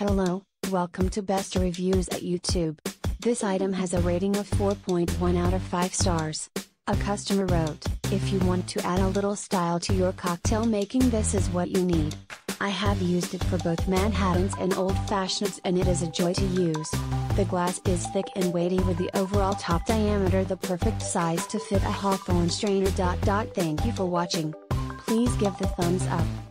Hello, welcome to Best Reviews at YouTube. This item has a rating of 4.1 out of 5 stars. A customer wrote, if you want to add a little style to your cocktail making this is what you need. I have used it for both Manhattans and Old Fashions and it is a joy to use. The glass is thick and weighty with the overall top diameter the perfect size to fit a Hawthorne strainer. Thank you for watching. Please give the thumbs up.